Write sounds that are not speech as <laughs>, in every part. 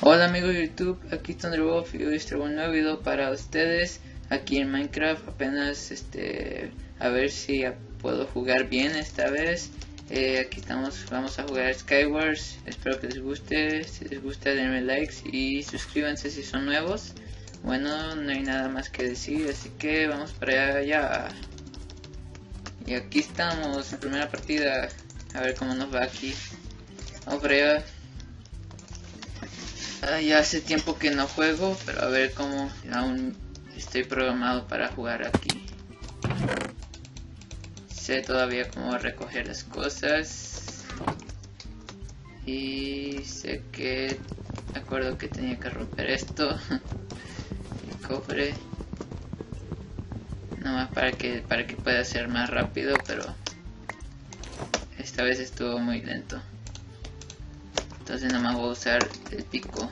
Hola amigos de YouTube, aquí Thunderwolf y hoy os traigo un nuevo video para ustedes aquí en Minecraft. Apenas este a ver si puedo jugar bien esta vez. Eh, aquí estamos, vamos a jugar Skywars. Espero que les guste. Si les gusta denme likes y suscríbanse si son nuevos. Bueno, no hay nada más que decir, así que vamos para allá. Y aquí estamos, en primera partida. A ver cómo nos va aquí. Vamos para allá. Ah, ya hace tiempo que no juego, pero a ver cómo aún estoy programado para jugar aquí. Sé todavía cómo recoger las cosas. Y sé que... Me acuerdo que tenía que romper esto. <laughs> El cofre. Nomás para que, para que pueda ser más rápido, pero... Esta vez estuvo muy lento. Entonces nomás voy a usar el pico.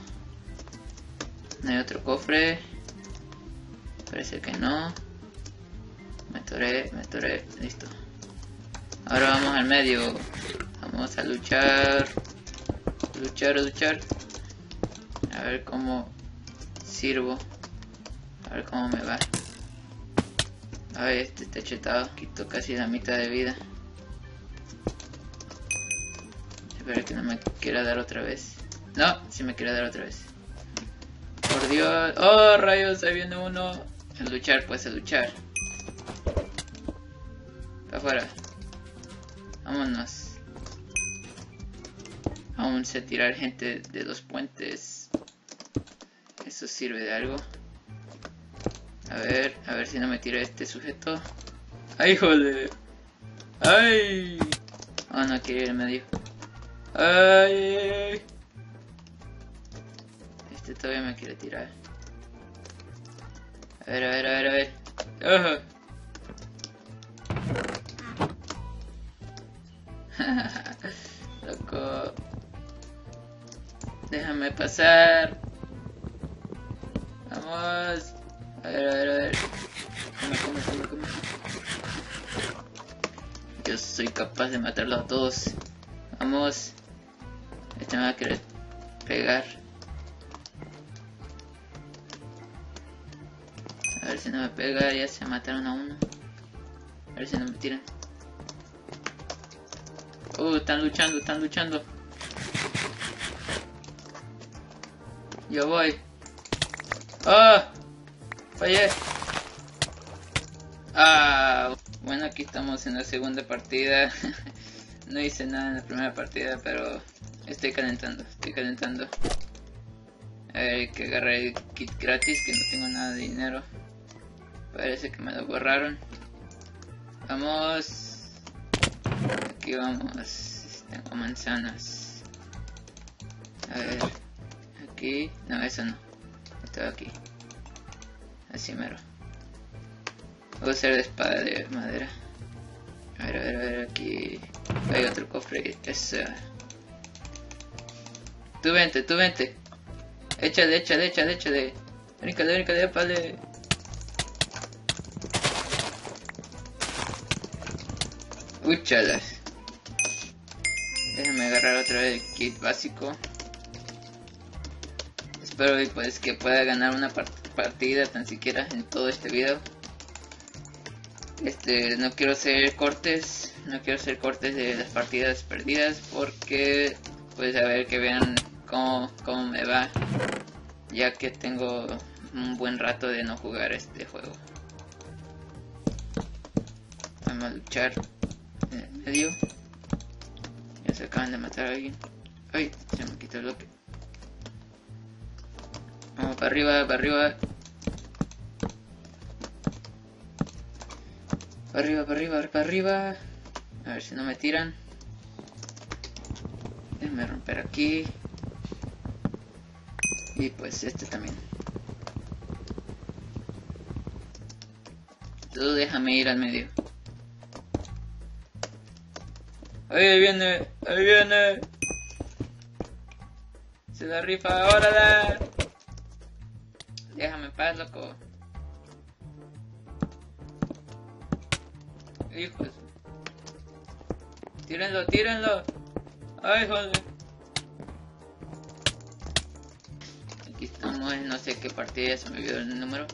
No hay otro cofre. Parece que no. Me atoré, me atoré, listo. Ahora vamos al medio. Vamos a luchar. Luchar, luchar. A ver cómo sirvo. A ver cómo me va. Ay, este está chetado. Quito casi la mitad de vida. Espero que no me quiera dar otra vez. No, si me quiere dar otra vez. Por Dios. Oh, rayos, ahí viene uno. A luchar, pues a luchar. Para afuera. Vámonos. Vamos a tirar gente de los puentes. Eso sirve de algo. A ver, a ver si no me tira este sujeto. ¡Ay, joder! ¡Ay! Oh, no quiere ir en medio. ¡Ay! Este todavía me quiere tirar. A ver, a ver, a ver, a ver. ¡Ojo! <laughs> Loco. Déjame pasar. Vamos. A ver, a ver, a ver. Come, come, come, come. Yo soy capaz de matarlos a todos. Vamos. Este me va a querer pegar. A ver si no me pega, ya se mataron a uno. A ver si no me tiran. Uh, están luchando, están luchando. Yo voy. ¡Ah! Fallé. Ah, bueno, aquí estamos en la segunda partida. <laughs> no hice nada en la primera partida, pero estoy calentando, estoy calentando. A ver, que agarré el kit gratis, que no tengo nada de dinero. Parece que me lo borraron. Vamos. Aquí vamos. Tengo manzanas. A ver. Aquí. No, eso no. Esto de aquí. Así mero. Voy a usar la espada de madera. A ver, a ver, a ver. Aquí. Hay otro cofre. Eso. Tú vente, tú vente. Échale, échale, échale, échale. Bríncale, bríncale, épale. Úchalas. Déjame agarrar otra vez el kit básico. Espero pues que pueda ganar una part partida tan siquiera en todo este video. Este, no quiero hacer cortes, no quiero hacer cortes de las partidas perdidas porque pues a ver que vean cómo, cómo me va ya que tengo un buen rato de no jugar este juego. Vamos a luchar en el medio. Ya se acaban de matar a alguien. Ay, se me quitó el bloque. Vamos para arriba, para arriba. Para arriba, para arriba, para arriba. A ver si no me tiran. Déjame romper aquí. Y pues este también. Tú déjame ir al medio. Ahí viene, ahí viene. Se la rifa, en paz, loco. Hijos. Tírenlo, tírenlo. Ay, joder. Aquí estamos en no sé qué partida, se me olvidó el número.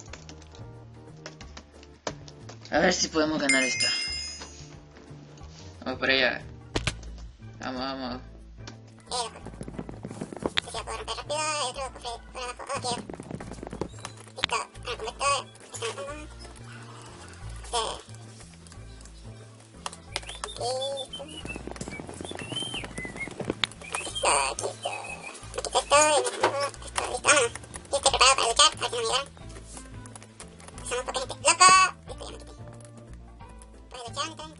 A ver si podemos ganar esta. Vamos para allá. Vamos, vamos. かなんかめっちゃしてるなでえー gitu sama loko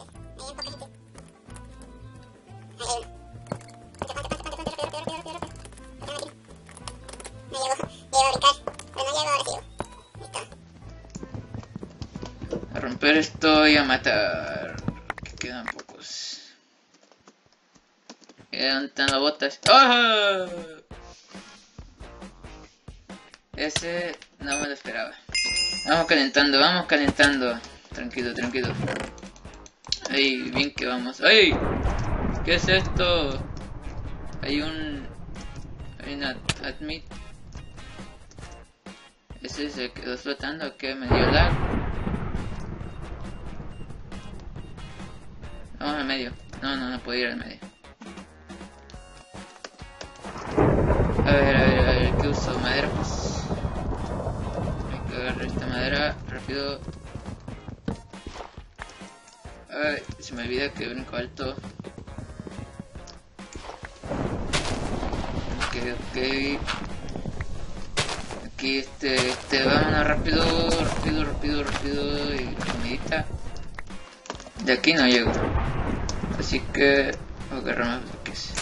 esto y a matar. Que quedan pocos. Quedan tan botas. ¡Ah! Ese no me lo esperaba. Vamos calentando, vamos calentando. Tranquilo, tranquilo. Ay, bien que vamos. ¡Ay! ¿Qué es esto? Hay un... Hay una admit. Ese se quedó flotando, que me dio lag. Vamos al medio. No, no, no puedo ir al medio. A ver, a ver, a ver, ¿qué uso? Madera, pues. Hay que agarrar esta madera rápido. Ay, se me olvida que brinco alto. Ok, ok. Aquí este, este, vámonos rápido, rápido, rápido, rápido y comidita. De aquí no llego. Así que agarramos bloques.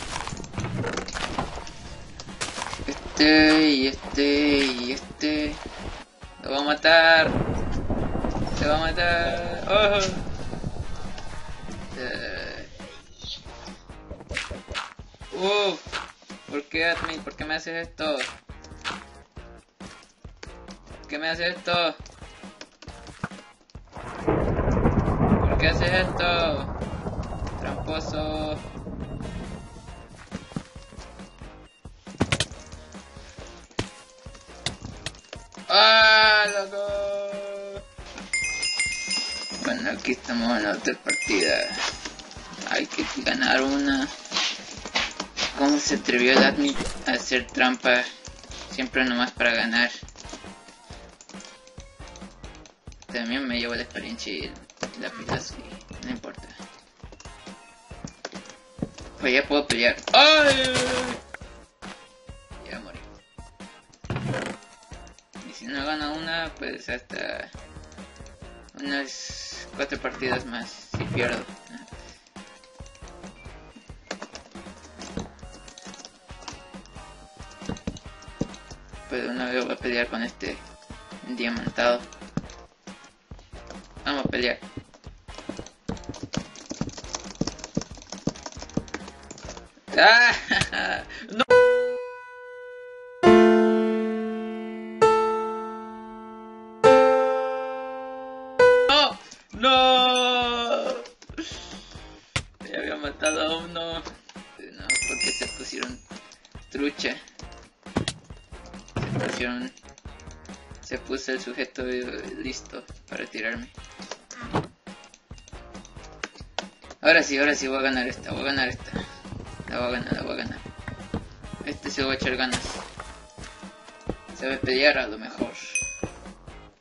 Este y este y este. Lo va a matar. Se va a matar. ¡Oh! Eh. Uf. ¿Por qué, Admin? ¿Por qué me haces esto? ¿Por qué me haces esto? ¿Por qué haces esto? Tramposo. ¡Ah, loco! Bueno, aquí estamos en la otra partida. Hay que ganar una. ¿Cómo se atrevió el admin a hacer trampa? Siempre nomás para ganar. También me llevo la experiencia y la pilas no importa. Pues ya puedo pelear. ¡Ay! Ya morí. Y si no gano una, pues hasta unas cuatro partidas más si pierdo. Pues una vez voy a pelear con este diamantado. Vamos a pelear. ¡Ah! <laughs> ¡No! ¡No! Había matado a uno. No, porque se pusieron trucha. Se pusieron... Se puso el sujeto listo para tirarme. Ahora sí, ahora sí voy a ganar esta, voy a ganar esta. La voy a ganar, la voy a ganar. Este se va a echar ganas. Se va a pelear a lo mejor.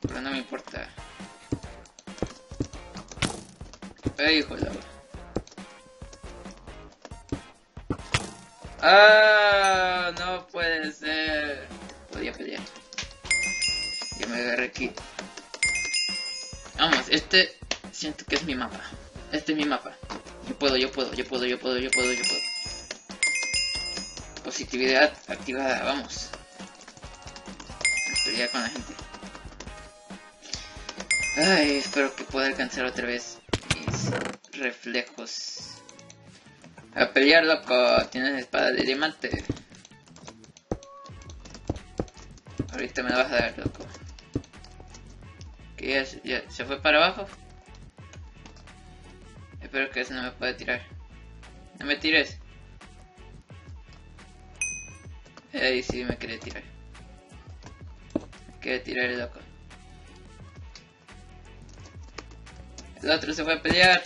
Pero no me importa. Ay, hijo de la... Ah, no puede ser. Podía pelear. Ya me agarré aquí. Vamos, este siento que es mi mapa. Este es mi mapa. Yo puedo, yo puedo, yo puedo, yo puedo, yo puedo, yo puedo. Positividad activada, vamos. Pelear con la gente. Ay, espero que pueda alcanzar otra vez mis reflejos. A pelear, loco. Tienes espada de diamante. Ahorita me la vas a dar, loco. Que ya, ya se fue para abajo. Espero que eso no me pueda tirar. No me tires. Ahí sí me quería tirar. Me quería tirar el loco. El otro se fue a pelear.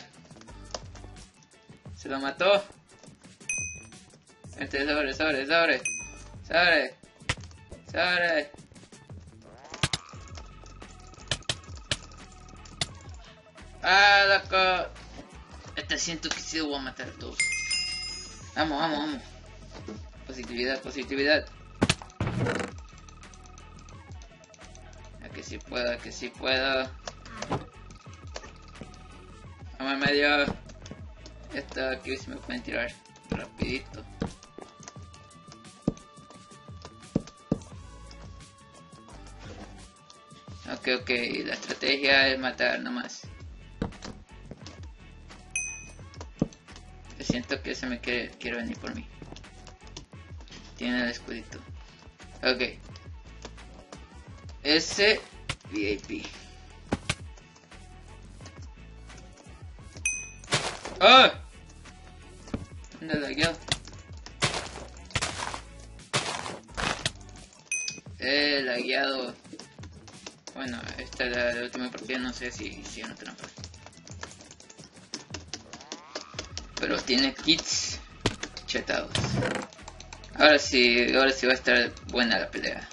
Se lo mató. Este sobre, sobre, sobre. Sobre. Sobre. Ah, loco. Este siento que sí lo voy a matar a todos. Vamos, vamos, vamos. Positividad, positividad. A que sí puedo, a que sí puedo. Vamos medio. Esto aquí se me pueden tirar rapidito. Ok, ok, la estrategia es matar nomás. Siento que se me quiere, quiere venir por mí. Tiene el escudito. Ok. S VIP. ¡Ah! ¿Dónde lagueado? Eh, lagueado. Bueno, esta es la, última partida, no sé si hicieron trampa. Pero tiene kits chetados. Ahora sí, ahora sí va a estar buena la pelea.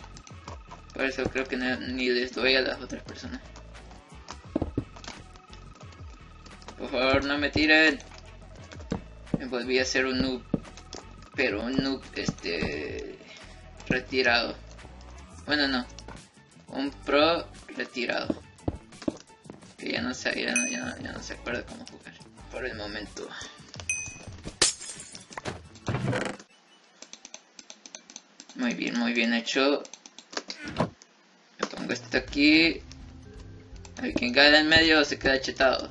Por eso creo que no- ni les doy a las otras personas. Por favor, no me tiren. Me volví a ser un noob. Pero un noob, este... Retirado. Bueno, no. Un pro retirado. Que ya no, se, ya no, ya no- ya no se acuerda cómo jugar. Por el momento. Muy bien, muy bien hecho. Me pongo esto aquí. Ver, quien gana en medio se queda chetado.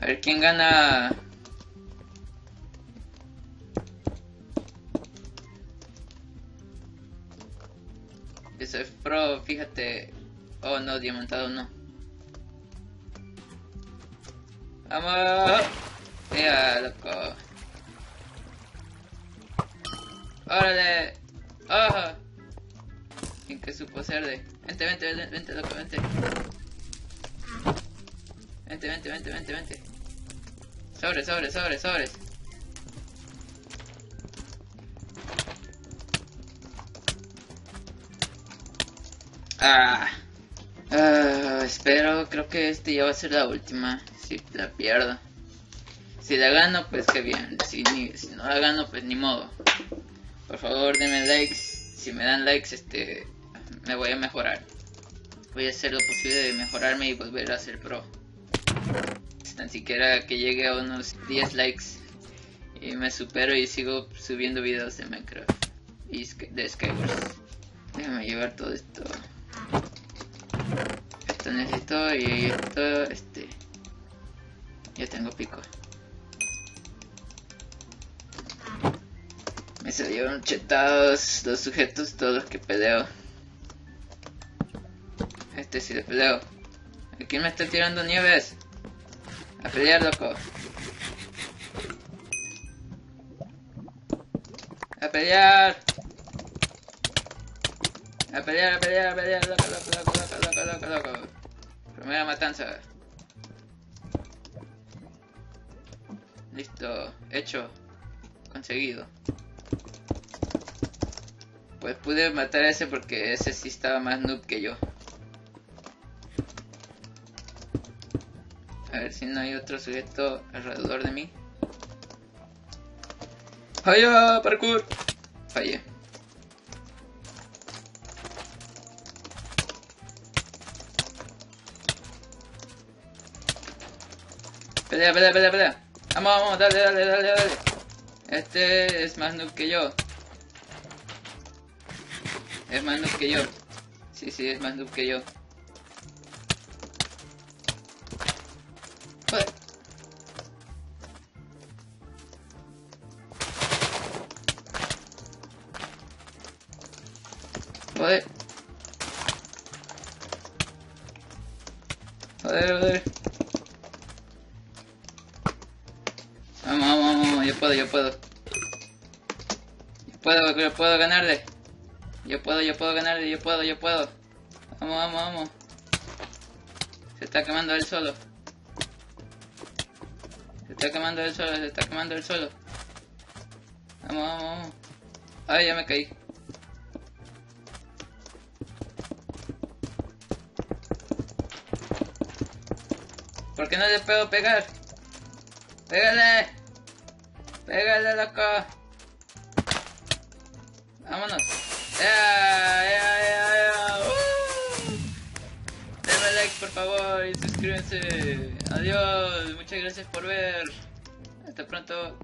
A ver quién gana. Soy pro, fíjate. Oh no, diamantado no. ¡Vamos! ¡Mira, loco! ¡Órale! ¡Ojo! ¿Quién que supo ser de? Vente, vente, vente, vente, loco, vente. Vente, vente, vente, vente, vente. Sobre, sobre, sobre, sobres. Ah. Ah, espero, creo que este ya va a ser la última. Si la pierdo. Si la gano, pues qué bien. Si, ni- si no la gano, pues ni modo. Por favor, denme likes. Si me dan likes, este, me voy a mejorar. Voy a hacer lo posible de mejorarme y volver a ser pro. Tan siquiera que llegue a unos 10 likes y me supero y sigo subiendo videos de Minecraft y de Skywars. Déjame llevar todo esto. Esto necesito y esto, este. Ya tengo pico. Me salieron chetados los sujetos, todos los que peleo. Este sí le peleo. ¿A quién me está tirando nieves? A pelear, loco. A pelear. A pelear, a pelear, a pelear, loco, loco, loco, loco, loco, loco. Primera matanza. Listo, hecho, conseguido. Pues pude matar a ese porque ese sí estaba más noob que yo. A ver si no hay otro sujeto alrededor de mí. ¡Falla! ¡Parkour! Fallé. Pelea, pelea, pelea, pelea. Vamos, vamos, dale, dale, dale, dale. Este es más noob que yo. Es más noob que yo. Sí, sí, es más noob que yo. Joder. Joder. Joder, joder. Vamos, vamos, vamos, yo puedo, yo puedo. Yo puedo, yo puedo ganarle. Yo puedo, yo puedo ganarle, yo puedo, yo puedo. Vamos, vamos, vamos. Se está quemando él solo. Se está quemando él solo, se está quemando él solo. Vamos, vamos, vamos. Ay, ya me caí. ¿Por qué no le puedo pegar? ¡Pégale! ¡Pégale, loco! ¡Vámonos! ¡Ya, ya, ya! ¡Uh! Denme like, por favor, y suscríbanse. Adiós. Muchas gracias por ver. Hasta pronto.